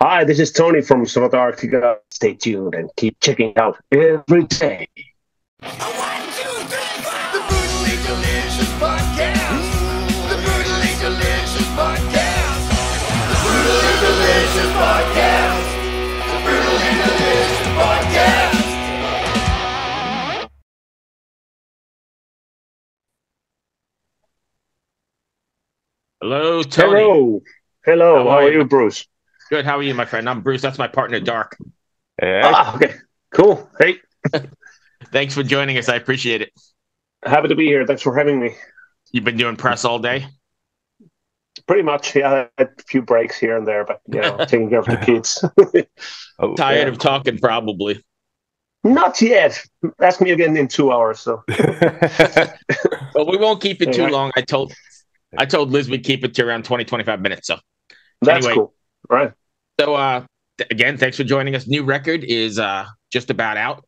Hi, this is Tony from Sonata Arctica. Stay tuned and keep checking out every day. One, two, three, four. The Brutally Delicious Podcast. The Brutally Delicious Podcast. The Brutally Delicious Podcast. The Brutally Delicious Podcast. Hello, Tony. Hello. Hello. How How, are you, Bruce? Good. How are you, my friend? I'm Bruce. That's my partner, Dark. Hey, Ah, okay. Cool. Hey, Thanks for joining us. I appreciate it. happy to be here. Thanks for having me. You've been doing press all day. Pretty much, yeah, I had a few breaks here and there, but you know, taking care of the kids. oh, Tired Yeah. of talking, probably. Not yet. Ask me again in two hours. So But we won't keep it too Yeah. long. I told I told Liz we'd keep it to around 20, 25 minutes. So that's Anyway. cool. Right. So uh th- again, thanks for joining us. New record is uh just about out.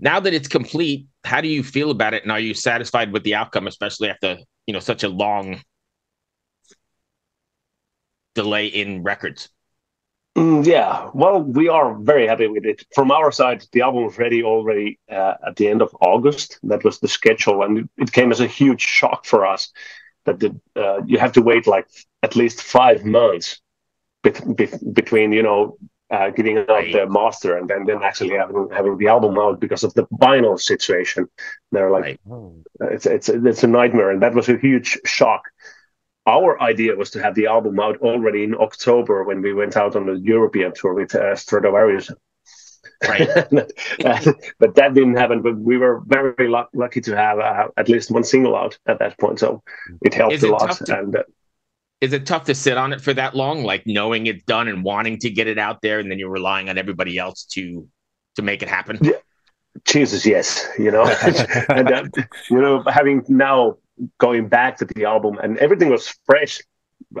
Now that it's complete, how do you feel about it? And are you satisfied with the outcome, especially after, you know, such a long delay in records? Mm, yeah, well, we are very happy with it. From our side, the album was ready already uh, at the end of August. That was the schedule, and it, came as a huge shock for us that the, uh, you have to wait like at least five months bet- bet- between you know uh, getting out Right. the master and then, then actually having having the album out because of the vinyl situation. They're like, Right. uh, it's it's it's a nightmare, and that was a huge shock. Our idea was to have the album out already in October when we went out on the European tour with uh, Stratovarius. Right. but that didn't happen. But we were very luck- lucky to have uh, at least one single out at that point, so it helped Is a it lot. to- and uh, is it tough to sit on it for that long like knowing it's done and wanting to get it out there and then you're relying on everybody else to to make it happen Yeah. Jesus, yes, you know, and uh, you know, having now going back to the album and everything was fresh.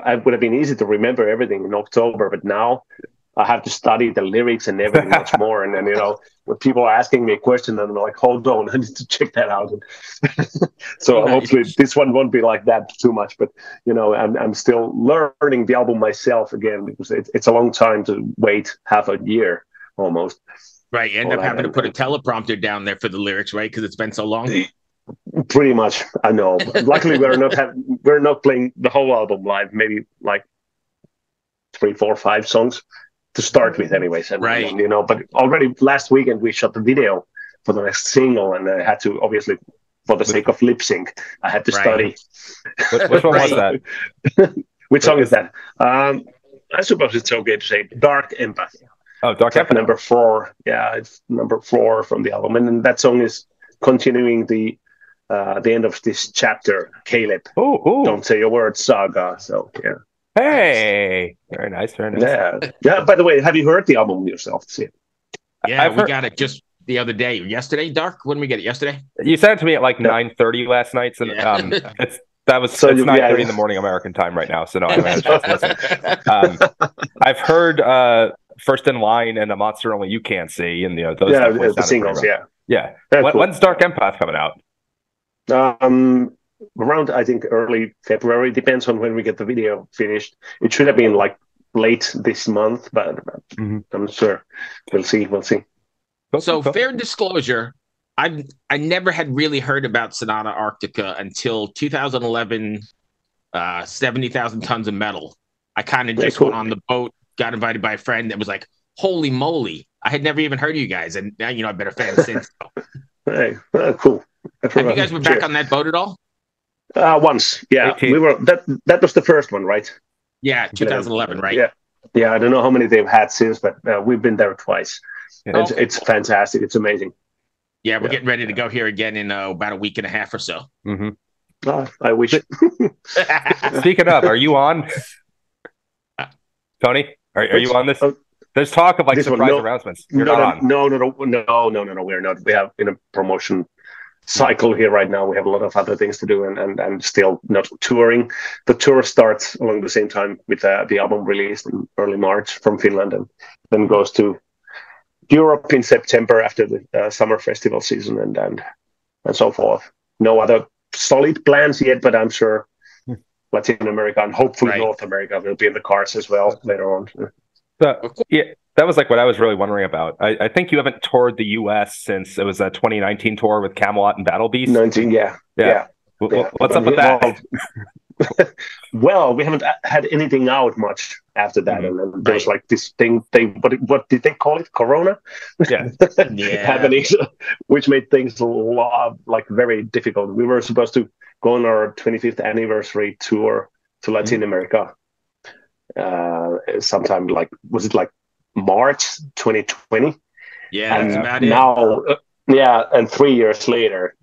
It would have been easy to remember everything in October, but now I have to study the lyrics and everything much more. And then you know, when people are asking me a question, and I'm like, hold on, I need to check that out. so Nice. hopefully this one won't be like that too much. But you know, I'm I'm still learning the album myself again because it, it's a long time to wait half a year almost. right you end up having to put a teleprompter down there for the lyrics right because it's been so long Pretty much, I know. Luckily, we're not have, we're not playing the whole album live. Maybe like three, four, five songs to start with, anyways. And, Right. and, you know, but already last weekend we shot the video for the next single, and I had to obviously, for the sake of lip sync, I had to Right. study. Which, which one was that? Which song is that? Um, I suppose it's okay to say "Dark Empath." Oh, Dark Track Empire. number four. Yeah, it's number four from the album, and then that song is continuing the uh, the end of this chapter. Caleb, don't say a word saga. So yeah, Hey, very nice, very nice. yeah, yeah. By the way, have you heard the album yourself? See it? yeah I've we heard- got it just the other day yesterday dark when we get it yesterday You sent it to me at like Yeah. nine thirty last night, so Yeah. um, it's that was So it's you- nine yeah. thirty in the morning American time right now. So no, I haven't had a chance to listen. Um, I've heard uh, First in Line and a Monster Only You Can't See, and you know those yeah, the, the singles. Yeah. yeah. Yeah, When, cool. When's Dark Empath coming out? Um, around I think early February. Depends on when we get the video finished. It should have been like late this month, but Mhm. I'm sure. We'll see. We'll see. so fair disclosure i i never had really heard about sonata arctica until 2011 uh 70000 tons of metal i kind of just cool. went on the boat got invited by a friend that was like holy moly i had never even heard of you guys and now you know i've been a fan since So. Hey, uh, cool. have you guys been back on that boat at all Uh, once, yeah. 18. We were that. That was the first one, right? yeah 2011 right Yeah, yeah. I don't know how many they've had since, but uh, we've been there twice. Yeah. It's, Okay. it's fantastic. It's amazing. Yeah, we're Yeah. getting ready to go here again in uh, about a week and a half or so. hmm Oh, I wish. Speaking of, are you on? Tony, are, are you on this? Oh. There's talk of like This one, surprise no. announcements. You're no, not on. no, no, no, no, no, no, no. We're not. We have in a promotion cycle here right now. We have a lot of other things to do, and and, and still not touring. The tour starts along the same time with uh, the album release in early March from Finland, and then goes to Europe in September after the uh, summer festival season, and and and so forth. No other solid plans yet, but I'm sure Latin America and hopefully Right. North America will be in the cards as well later on. So, yeah, that was like what I was really wondering about. I, I think you haven't toured the U.S. since it was a 2019 tour with Kamelot and Battle Beast. 19, yeah, Yeah. yeah. W- yeah. What's up with that? Well, well, we haven't uh, had anything out much after that, mm-hmm. and then there's was like this thing. They what what did they call it? Corona. Yeah. Yeah. happening, which made things a lot like very difficult. We were supposed to go on our 25th anniversary tour to Latin mm-hmm. America. Uh, sometime like was it like March 2020? Yeah, that's and about it. now, uh, yeah, and three years later,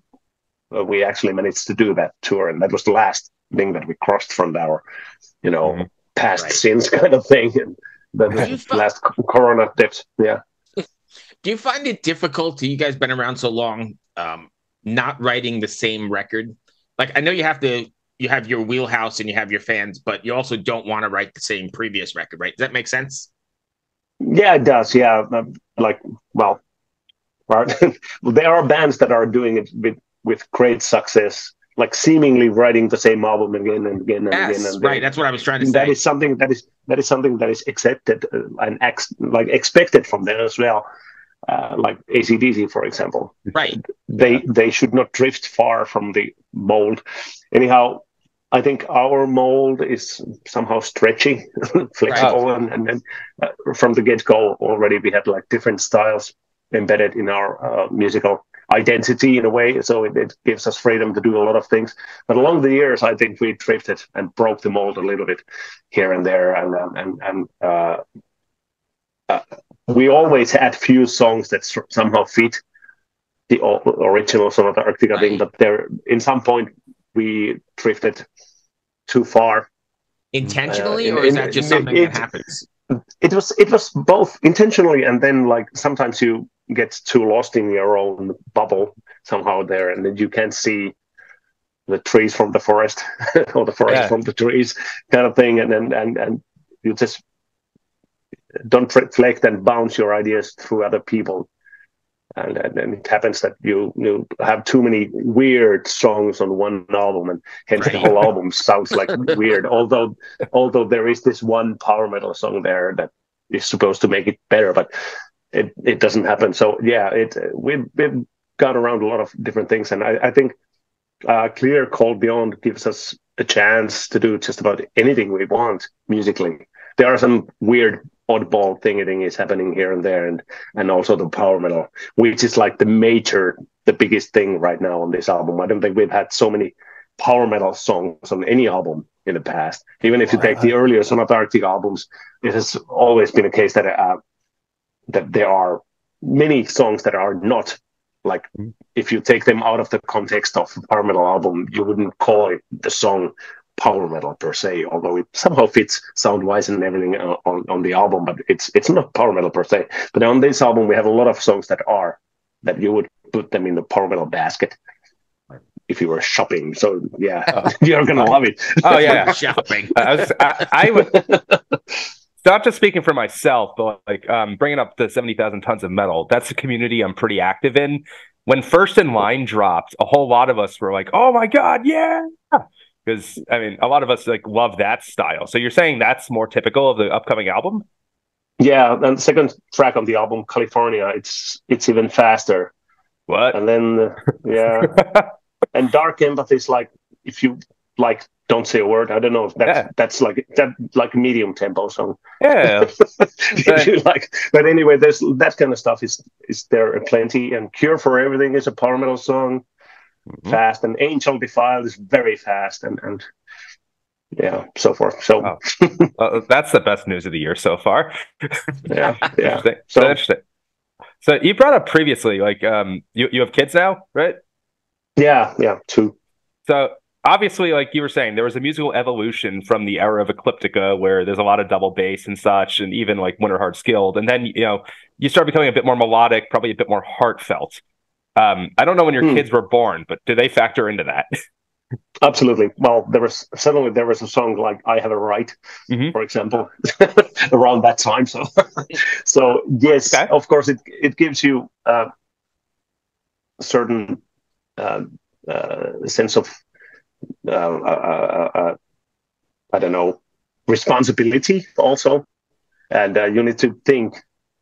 uh, we actually managed to do that tour, and that was the last thing that we crossed from our, you know, Mhm. past Right. sins kind of thing. And the last co- Corona dips. Yeah. Do you find it difficult? You guys been around so long, um, not writing the same record. Like I know you have to, you have your wheelhouse and you have your fans, but you also don't want to write the same previous record, right? Does that make sense? Yeah, it does. Yeah, um, like well, right. there are bands that are doing it with with great success, like seemingly writing the same album again and again and again. And right. again. That's what I was trying to say. is something that is that is something that is accepted uh, and ex- like expected from them as well. Uh, like ACDC, for example, right. they they should not drift far from the mold. Anyhow, I think our mold is somehow stretchy, flexible, and, and then uh, from the get go already we had like different styles embedded in our uh, musical identity in a way. So it, it gives us freedom to do a lot of things. But along the years, I think we drifted and broke the mold a little bit here and there, and and and. Uh, uh, we always had few songs that s- somehow fit the original Sonata Arctica thing, but there, in some point, we drifted too far. Intentionally, Uh, or is that just in- something it- that happens? It was it was both intentionally and then like sometimes you get too lost in your own bubble somehow there, and then you can't see the trees from the forest or the forest Yeah. from the trees kind of thing, and and and, and you just don't reflect and bounce your ideas through other people. And, and, and it happens that you you have too many weird songs on one album, and hence the whole album sounds like weird. Although although there is this one power metal song there that is supposed to make it better, but it, it doesn't happen. So yeah, it we've, we've gone around a lot of different things, and I, I think uh, Clear Cold Beyond gives us a chance to do just about anything we want musically. There are some weird oddball thing is happening here and there, and and also the power metal, which is like the major, the biggest thing right now on this album. I don't think we've had so many power metal songs on any album in the past. Even if you take the earlier Sonata Arctic albums, it has always been a case that uh, that there are many songs that are not like if you take them out of the context of a power metal album, you wouldn't call it the song power metal per se, although it somehow fits sound wise and everything uh, on, on the album, but it's it's not power metal per se. But on this album, we have a lot of songs that are that you would put them in the power metal basket if you were shopping. So yeah, you're gonna love it. Oh yeah, Shopping. I, was, I, I would not just speaking for myself, but like um, bringing up the seventy thousand tons of metal. That's a community I'm pretty active in. When First in Line dropped, a whole lot of us were like, "Oh my god, yeah!" Because I mean, a lot of us like love that style. So you're saying that's more typical of the upcoming album? Yeah, and the second track on the album, California, it's it's even faster. What? And then uh, yeah, and Dark Empath is like if you like don't say a word. I don't know if that's Yeah. that's like that like medium tempo song. yeah, like, but anyway, there's that kind of stuff is is there plenty. And Cure for Everything is a power metal song, Mhm. fast, and Angel Defiled is very fast, and and yeah, so forth. So Wow. Uh, that's the best news of the year so far. yeah, yeah. Interesting. So- So interesting. So you brought up previously, like, um, you you have kids now, right? Yeah, yeah, two. So obviously, like you were saying, there was a musical evolution from the era of Ecliptica, where there's a lot of double bass and such, and even like Winterheart's Guild, and then you know you start becoming a bit more melodic, probably a bit more heartfelt. Um, I don't know when your Hmm. kids were born, but do they factor into that? Absolutely. Well, there was suddenly there was a song like "I Have a Right," Mhm. for example, around that time. So, so yes, Okay. of course, it it gives you uh, a certain uh, uh, sense of uh, uh, uh, uh, I don't know responsibility also and uh, you need to think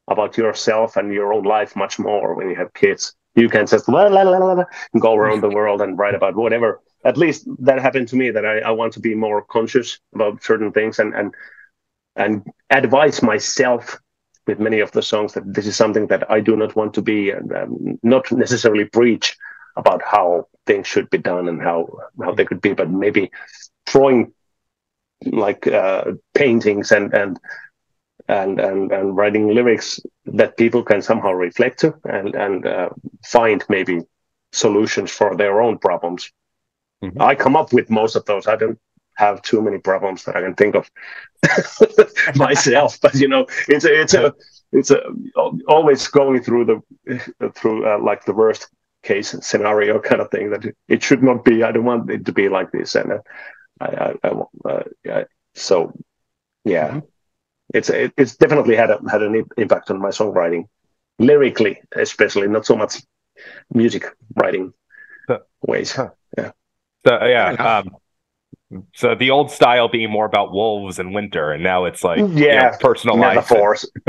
about yourself and your own life much more when you have kids. You can just la, la, la, la, go around the world and write about whatever. At least that happened to me. That I, I want to be more conscious about certain things and and and advise myself with many of the songs that this is something that I do not want to be, and um, not necessarily preach about how things should be done and how how they could be, but maybe drawing like uh, paintings and and and and and writing lyrics that people can somehow reflect to and and uh, find maybe solutions for their own problems. Mhm. I come up with most of those. I don't have too many problems that I can think of myself, but you know, it's a, it's a it's a always going through the through uh, like the worst case scenario kind of thing that it should not be. I don't want it to be like this, and uh, I, I, I, uh, yeah, so yeah, Mhm. It's it, it's definitely had a, had an impact on my songwriting, lyrically especially, not so much music writing Huh. ways. Huh. Yeah. So yeah, um, so the old style being more about wolves and winter, and now it's like you know, Yeah, personal life. metaphors.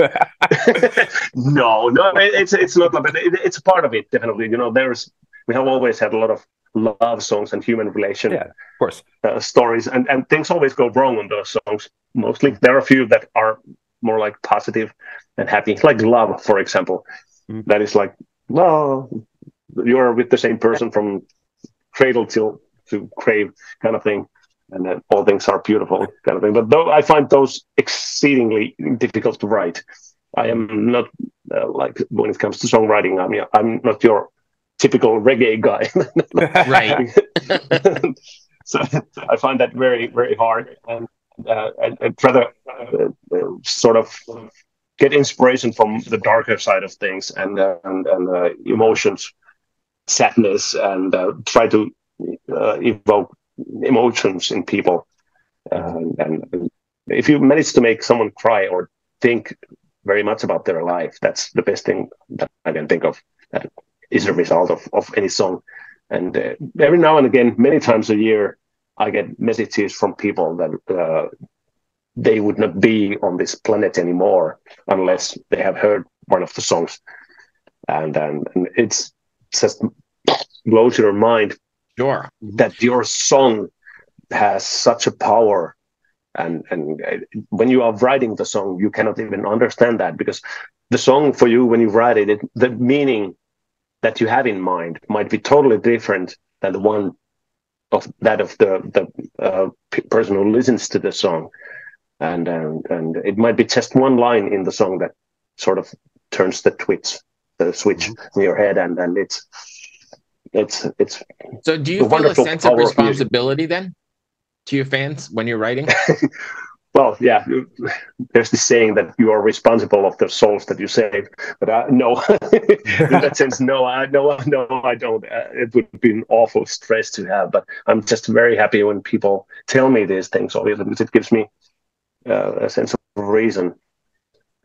no, no, it, it's it's not, but it, it's a part of it definitely. You know, there's we have always had a lot of love songs and human relation Yeah, of course. uh, stories, and and things always go wrong on those songs. Mostly, there are a few that are more like positive and happy, like love, for example. Mhm. That is like, well, you're with the same person from cradle till to grave, kind of thing. And then all things are beautiful, kind of thing. But though I find those exceedingly difficult to write, I am not uh, like when it comes to songwriting. I mean, I'm not your typical reggae guy. Right. so I find that very, very hard, and uh, I'd, I'd rather uh, uh, sort of get inspiration from the darker side of things and uh, and, and uh, emotions, sadness, and uh, try to uh, evoke emotions in people. And, and if you manage to make someone cry or think very much about their life, that's the best thing that I can think of. That is a result of, of any song. And uh, every now and again, many times a year, I get messages from people that uh, they would not be on this planet anymore unless they have heard one of the songs. And, and, and it's just blows your mind Sure. that your song has such a power and and uh, when you are writing the song you cannot even understand that because the song for you when you write it, it the meaning that you have in mind might be totally different than the one of that of the the uh, p- person who listens to the song. And and and it might be just one line in the song that sort of turns the twitch the switch in your head and and it's it's it's So do you feel a sense of responsibility then to your fans when you're writing? well, yeah, there's this saying that you are responsible of the souls that you save, but uh, no, in that sense, no, I no, no, I don't. Uh, it would be an awful stress to have, but I'm just very happy when people tell me these things. Obviously, because it gives me uh, a sense of reason.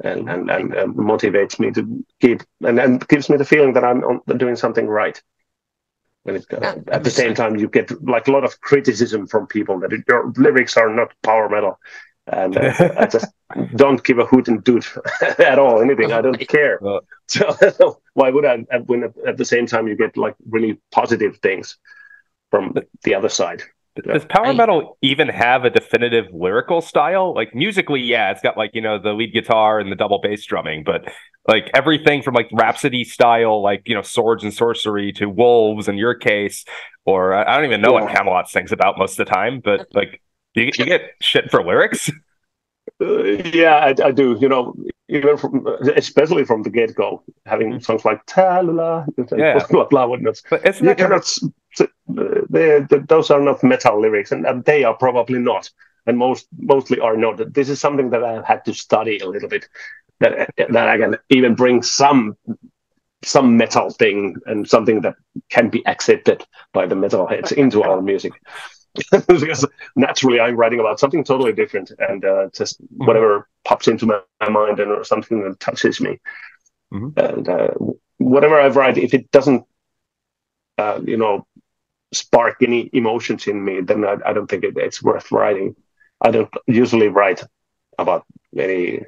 And, and, and uh, motivates me to keep and, and gives me the feeling that I'm on, doing something right. When it, uh, at the same time, you get like a lot of criticism from people that it, your lyrics are not power metal, and uh, I just don't give a hoot and doot at all. Anything, I don't care. So why would I? When at, at the same time you get like really positive things from the other side. Does power metal even have a definitive lyrical style? Like musically, yeah, it's got like you know the lead guitar and the double bass drumming, but like everything from like Rhapsody style, like you know swords and sorcery to wolves in your case, or I I don't even know what Kamelot sings about most of the time, but like you, you get shit for lyrics. Uh, yeah, I, I do. You know, even from especially from the get go, having songs like "Ta la la," Yeah. blah blah whatnot. But You cannot. they, they, those are not metal lyrics, and, and they are probably not, and most mostly are not. This is something that I've had to study a little bit. That that I can even bring some some metal thing and something that can be accepted by the metalheads into our music. because naturally I'm writing about something totally different and uh, just whatever pops into my, my mind and or something that touches me. Mhm. And uh, whatever I write, if it doesn't, uh, you know, spark any emotions in me, then I, I don't think it, it's worth writing. I don't usually write about any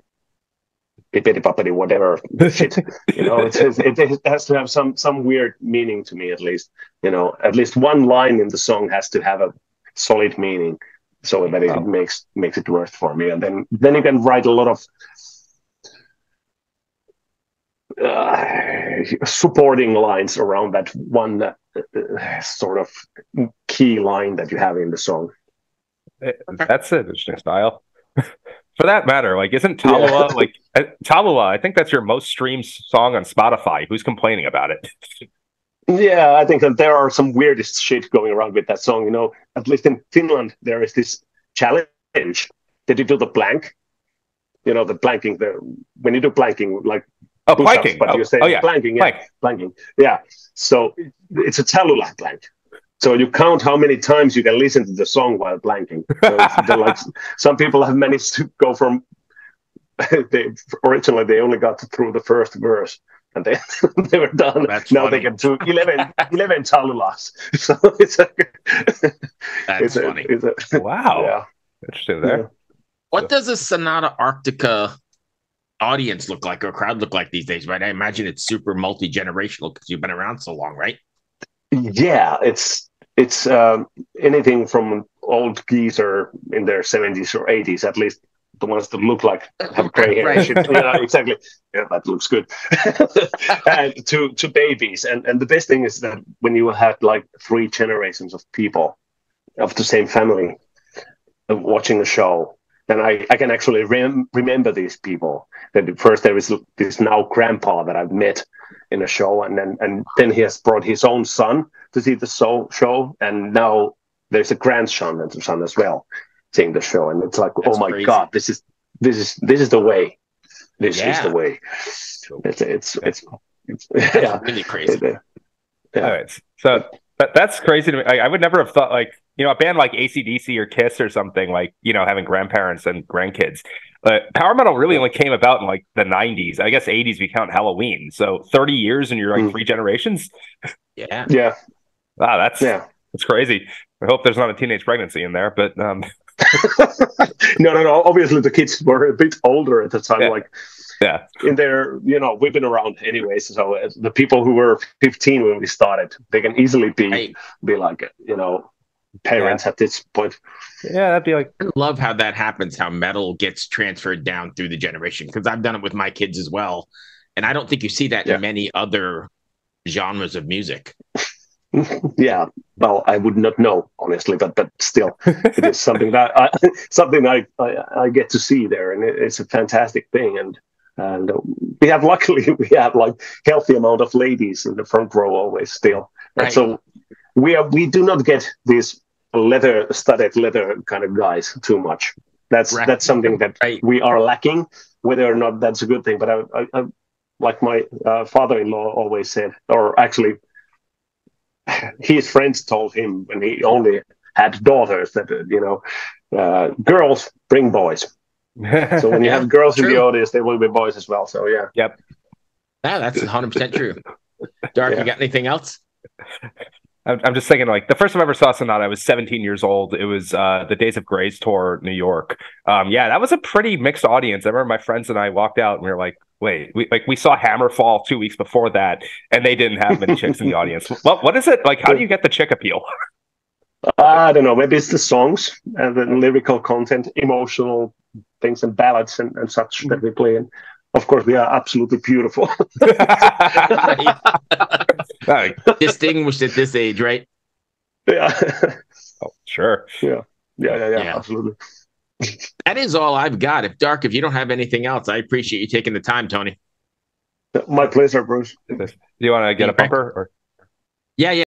bippity boppity whatever shit. You know, it's, it's, it has to have some some weird meaning to me at least. You know, at least one line in the song has to have a solid meaning, so that it Wow. makes makes it worth for me. And then then you can write a lot of uh, supporting lines around that one uh, uh, sort of key line that you have in the song. That's an interesting style. For that matter, like, isn't Tallulah like uh, Tallulah? I think that's your most streamed song on Spotify. Who's complaining about it? Yeah, I think that there are some weirdest shit going around with that song. You know, at least in Finland, there is this challenge. that you do the plank? You know, the planking. The when you do planking, like Oh, planking. but Oh, you say oh, yeah, planking. Yeah, plank. planking. Yeah. So it's a Tallulah plank. So you count how many times you can listen to the song while planking. So like some people have managed to go from they originally they only got through the first verse and they they were done. That's now funny. they get to 11, 11 Tallulahs. So it's a That's it's a, funny. it's a Wow, yeah. interesting there. What does a Sonata Arctica audience look like or crowd look like these days, right? I imagine it's super multi generational because you've been around so long, right? Yeah, it's it's um, anything from old geezer in their seventies or eighties, at least the ones that look like have gray hair. Right. Shit, yeah, exactly. Yeah, that looks good. and to to babies, and and the best thing is that when you had like three generations of people of the same family uh, watching the show, then I I can actually rem- remember these people. That at first there is this now grandpa that I've met in a show, and then and then he has brought his own son to see the show, show and now there's a grandson and son as well seeing the show, and it's like, That's oh my crazy. god, this is this is this is the way. This is the way. It's it's it's, it's yeah. really crazy. It, uh, Yeah. All right, so that, that's crazy to me. I, I would never have thought like you know a band like ACDC or Kiss or something like you know having grandparents and grandkids. But power metal really only came about in like the '90s. I guess '80s we count Helloween. So 30 years and you're like Mm. three generations. Yeah. yeah, Wow, that's yeah. that's crazy. I hope there's not a teenage pregnancy in there, but um, no, no, no. Obviously, the kids were a bit older at the time. Yeah. Like yeah, in their, you know, we've been around anyways. So the people who were 15 when we started, they can easily be I, be like, you know, parents at this point. yeah, that'd be like I love how that happens, how metal gets transferred down through the generation. Because I've done it with my kids as well. And I don't think you see that Yeah. in many other genres of music. yeah. Well, I would not know honestly, but but still, it is something that I, something I, I I get to see there, and it, it's a fantastic thing. And and we have luckily we have like healthy amount of ladies in the front row always still. And Right. so we are we do not get these leather studded leather kind of guys too much. That's Right. that's something that Right. we are lacking. Whether or not that's a good thing, but I, I, I like my uh, father-in-law always said, or actually, his friends told him when he only had daughters that uh, you know, uh, girls bring boys. So when you have girls in the audience, there will be boys as well. So yeah. Yep yeah, that's 100% true. Dark, Yeah. you got anything else? I'm, I'm just thinking like the first time I ever saw Sonata, I was 17 years old. It was uh, the Days of Grays tour, New York. Um, yeah, that was a pretty mixed audience. I remember my friends and I walked out and we were like, wait, we like we saw Hammerfall two weeks before that, and they didn't have many chicks in the audience. What what is it like? How do you get the chick appeal? I don't know. Maybe it's the songs and the lyrical content, emotional things, and ballads and, and such that we play. And of course, we are absolutely beautiful. Distinguished at this age, right? yeah. oh, sure. yeah, yeah, yeah, Yeah. absolutely. That is all I've got. If Dark, if you don't have anything else, I appreciate you taking the time, Tony. My pleasure, Bruce. Do you want to get a Okay. bumper or? Yeah, yeah.